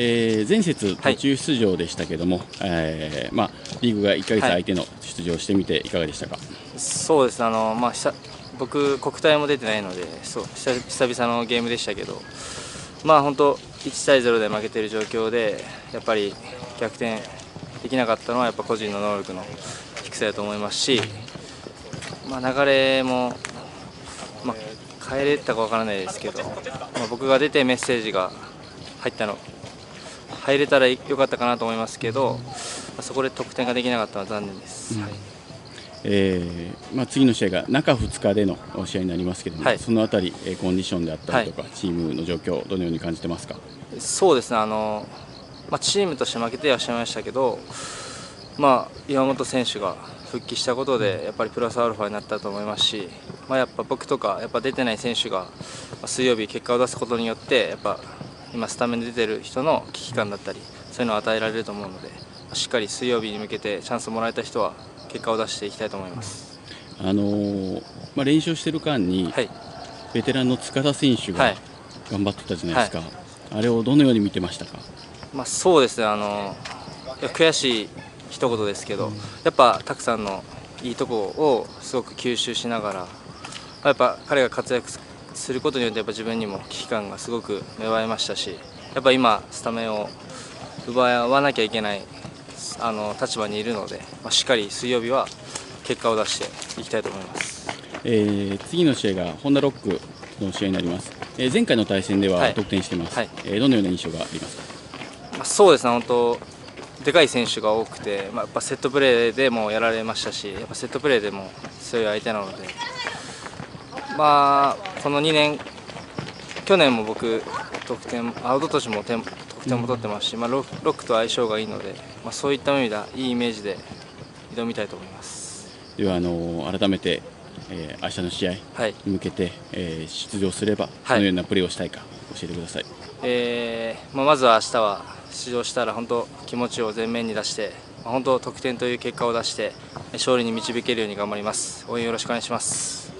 えー、前節途中出場でしたけども、はい、えー、まあ、リーグが1か月相手の出場してみていかがでしたか、はい、そうですあの、まあ、僕、国体も出てないのでそう久々のゲームでしたけど、まあ、本当1対0で負けている状況でやっぱり逆転できなかったのはやっぱ個人の能力の低さだと思いますし、まあ、流れも、まあ、変えれたか分からないですけど、まあ、僕が出てメッセージが入ったの入れたらよかったかなと思いますけど、まあ、そこで得点ができなかったのは残念です。うん、はい。えーまあ、次の試合が中2日での試合になりますけども、はい、そのあたり、えー、コンディションであったりとか、はい、チームの状況、どのように感じてますか？そうですね。あの、まあ、チームとして負けてはしまいましたけど、まあ、岩本選手が復帰したことでやっぱりプラスアルファになったと思いますし、まあ、やっぱ僕とかやっぱ出てない選手が水曜日結果を出すことによってやっぱ今スタメンで出てる人の危機感だったりそういうのを与えられると思うのでしっかり水曜日に向けてチャンスをもらえた人は結果を出していきたいと思います。あのー、まあ、練習してる間に、はい、ベテランの塚田選手が頑張ってたじゃないですか、はい、あれをどのように見てましたか、まあ、そうですね。あの悔しい一言ですけど、うん、やっぱたくさんのいいとこをすごく吸収しながらやっぱ彼が活躍することによってやっぱ自分にも危機感がすごく芽生えましたしやっぱ今スタメンを奪わなきゃいけないあの立場にいるので、まあ、しっかり水曜日は結果を出していきたいと思います、えー、次の試合がホンダロックの試合になります、えー、前回の対戦では得点してます、はい、えー、どのような印象がありますか、まあ、そうですね。本当でかい選手が多くて、まあ、やっぱセットプレーでもやられましたしやっぱセットプレーでも強い相手なので、まあ、この2年去年も僕得点アウトとしても得点も取ってますし、まあ、ロックと相性がいいので、まあ、そういった意味ではいいイメージで挑みたいと思います。ではあの改めて、えー、明日の試合に向けて、はい、えー、出場すればどのようなプレーをしたいか教えてください、はい、えー、まあ、まずは明日は出場したら本当気持ちを前面に出して、まあ、本当得点という結果を出して勝利に導けるように頑張ります。応援よろしくお願いします